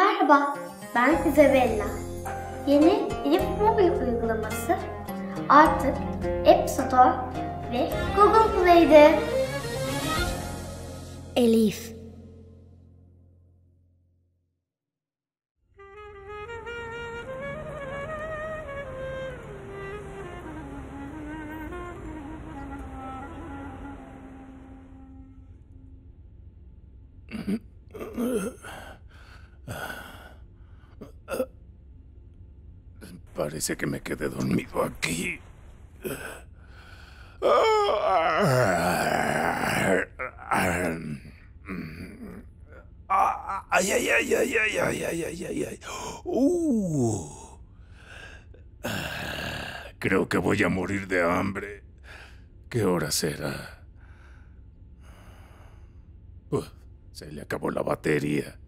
Merhaba, ben Isabella. Yeni Elif Mobil uygulaması artık App Store ve Google Play'de. Elif Parece que me quedé dormido aquí. Ay, ay, ay, ay, ay, ay, ay, ay, ay, ay. Uh. Creo que voy a morir de hambre. ¿Qué hora será? Uh, se le acabó la batería.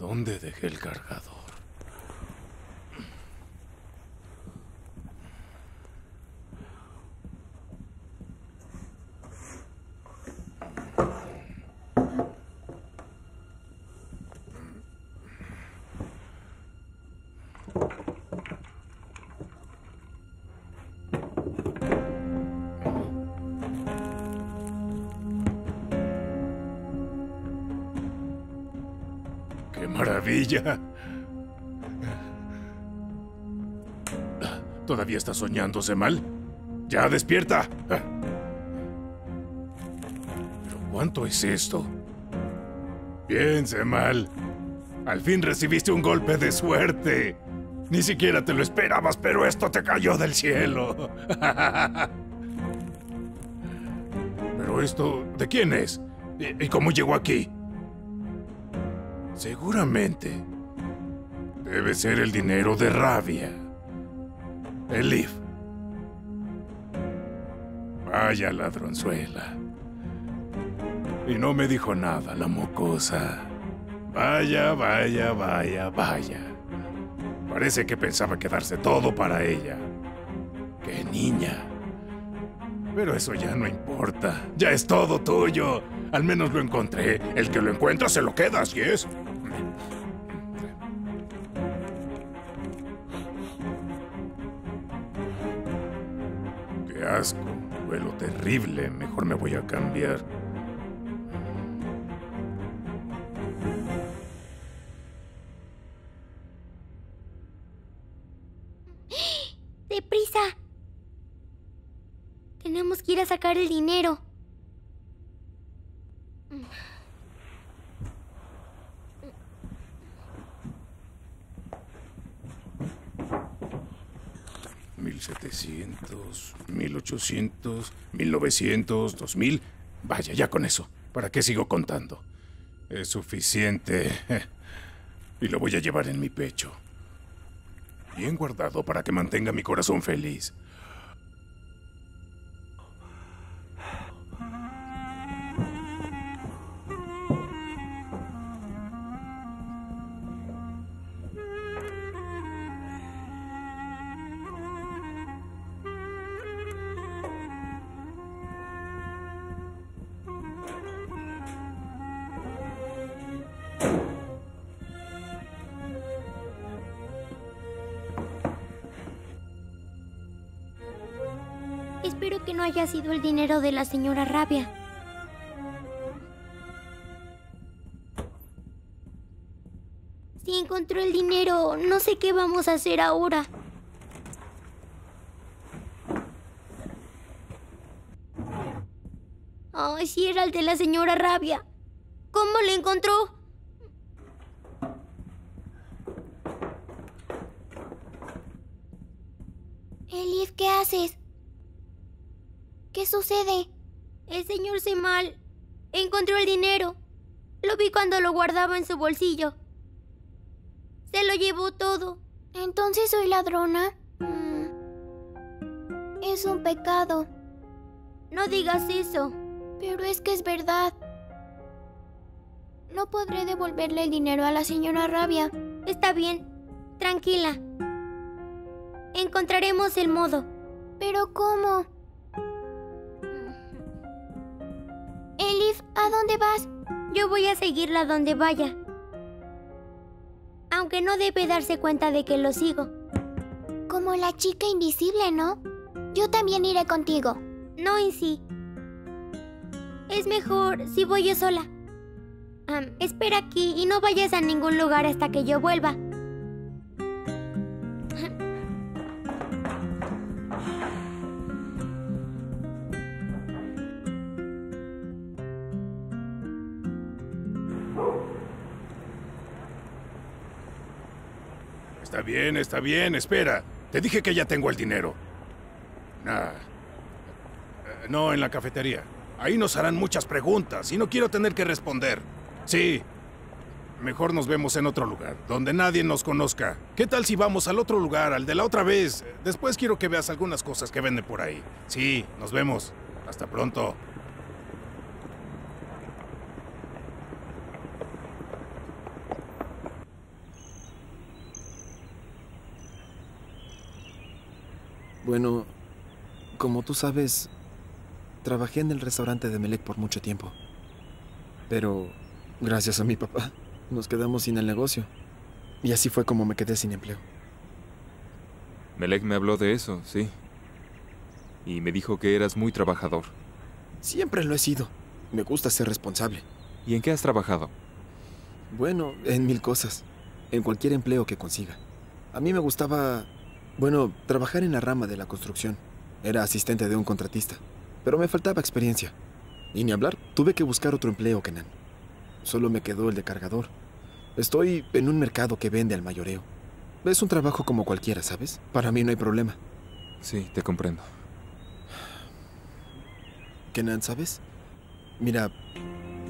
¿Dónde dejé el cargador? Maravilla! ¿Todavía está soñándose mal? ¡Ya despierta! ¿Pero cuánto es esto? Bien, mal. Al fin recibiste un golpe de suerte. Ni siquiera te lo esperabas, pero esto te cayó del cielo. Pero esto, ¿de quién es? ¿Y y cómo llegó aquí? Seguramente. Debe ser el dinero de rabia. Elif. Vaya ladronzuela. Y no me dijo nada la mocosa. Vaya, vaya, vaya, vaya. Parece que pensaba quedarse todo para ella. ¡Qué niña! Pero eso ya no importa. Ya es todo tuyo. Al menos lo encontré. El que lo encuentra se lo queda, así es. Qué asco. Huelo terrible. Mejor me voy a cambiar. ¡Deprisa! Tenemos que ir a sacar el dinero. Mil setecientos, mil ochocientos, mil novecientos, dos mil. Vaya, ya con eso. ¿Para qué sigo contando? Es suficiente. Y lo voy a llevar en mi pecho. Bien guardado para que mantenga mi corazón feliz. Espero que no haya sido el dinero de la señora Rabia. Si encontró el dinero, no sé qué vamos a hacer ahora. Ay, si era el de la señora Rabia. ¿Cómo lo encontró? Elif, ¿qué haces? ¿Qué sucede? El señor Semal encontró el dinero. Lo vi cuando lo guardaba en su bolsillo. Se lo llevó todo. ¿Entonces soy ladrona? Mm. Es un pecado. No digas eso. Pero es que es verdad. No podré devolverle el dinero a la señora Rabia. Está bien. Tranquila. Encontraremos el modo. ¿Pero cómo? ¿A dónde vas? Yo voy a seguirla donde vaya. aunque no debe darse cuenta de que lo sigo. Como la chica invisible, ¿no? Yo también iré contigo. No, sí. Es mejor si voy yo sola. Espera aquí y no vayas a ningún lugar hasta que yo vuelva. Está bien, está bien, espera. Te dije que ya tengo el dinero. Nah. Eh, No, en la cafetería. Ahí nos harán muchas preguntas y no quiero tener que responder. Sí. Mejor nos vemos en otro lugar, donde nadie nos conozca. ¿Qué tal si vamos al otro lugar, al de la otra vez? Después quiero que veas algunas cosas que venden por ahí. Sí, nos vemos. Hasta pronto. Bueno, como tú sabes, trabajé en el restaurante de Melek por mucho tiempo. Pero, gracias a mi papá, nos quedamos sin el negocio. Y así fue como me quedé sin empleo. Melek me habló de eso, sí. Y me dijo que eras muy trabajador. Siempre lo he sido. Me gusta ser responsable. ¿Y en qué has trabajado? Bueno, en mil cosas. En cualquier empleo que consiga. A mí me gustaba, bueno, trabajar en la rama de la construcción. Era asistente de un contratista. Pero me faltaba experiencia. Y ni hablar, tuve que buscar otro empleo, Kenan. Solo me quedó el de cargador. Estoy en un mercado que vende al mayoreo. Es un trabajo como cualquiera, ¿sabes? Para mí no hay problema. Sí, te comprendo. Kenan, ¿sabes? Mira,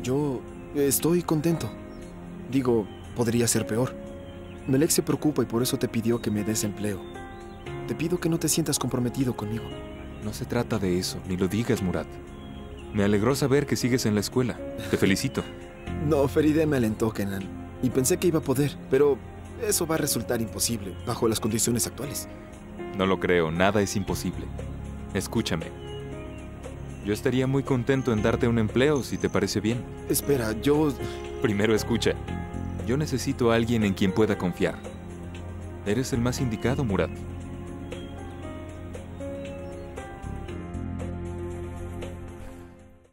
yo estoy contento. Digo, podría ser peor. Melek se preocupa y por eso te pidió que me des empleo. Te pido que no te sientas comprometido conmigo. No se trata de eso, ni lo digas, Murat. Me alegró saber que sigues en la escuela. Te felicito. No, Feride me alentó, Kenan. Y pensé que iba a poder, pero eso va a resultar imposible bajo las condiciones actuales. No lo creo, nada es imposible. Escúchame. Yo estaría muy contento en darte un empleo si te parece bien. Espera, yo... Primero escucha. Yo necesito a alguien en quien pueda confiar. Eres el más indicado, Murat.